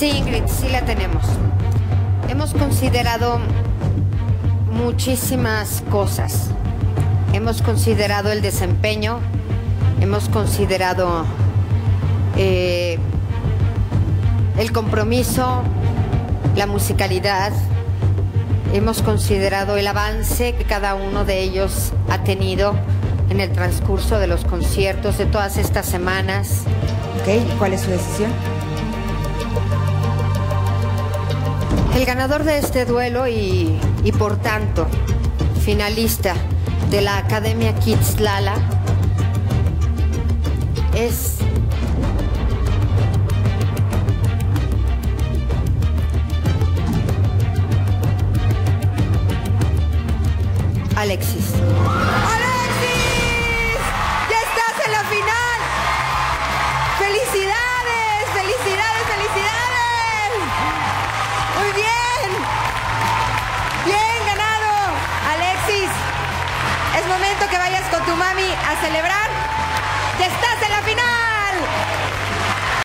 Sí, Ingrid, sí la tenemos. Hemos considerado muchísimas cosas. Hemos considerado el desempeño, hemos considerado eh, el compromiso, la musicalidad, hemos considerado el avance que cada uno de ellos ha tenido en el transcurso de los conciertos de todas estas semanas. Ok, ¿y cuál es su decisión? El ganador de este duelo y, y por tanto finalista de la Academia Kids Lala es Alexis. Es momento que vayas con tu mami a celebrar.